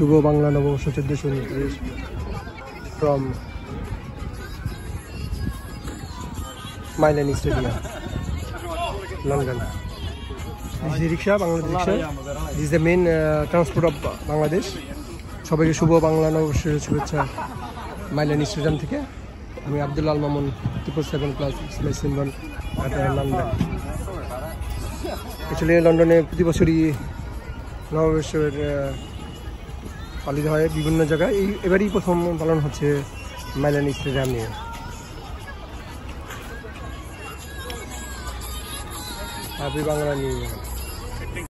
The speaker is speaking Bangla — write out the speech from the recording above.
শুভ বাংলা নববর্ষ চোদ্দশো উনত্রিশ from mile end stadium London this rickshaw Bangladesh rickshaw this the main transport of Bangladesh সবাইকে শুভ বাংলা নববর্ষের শুভেচ্ছা মাইলেন স্টেডিয়াম থেকে। আমি Abdul Al Mamun triple seven class symbol London actually লন্ডনে প্রতি বছরই নববর্ষের আহ, পালিত হয় বিভিন্ন জায়গায়। এই এবারই প্রথম পালন হচ্ছে মাইলান নিয়ে। হ্যাপি বাংলা ইয়ার